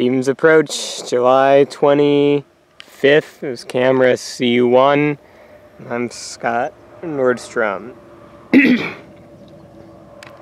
Stevens Approach, July 25th. It was camera CU1. I'm Scott Nordstrom.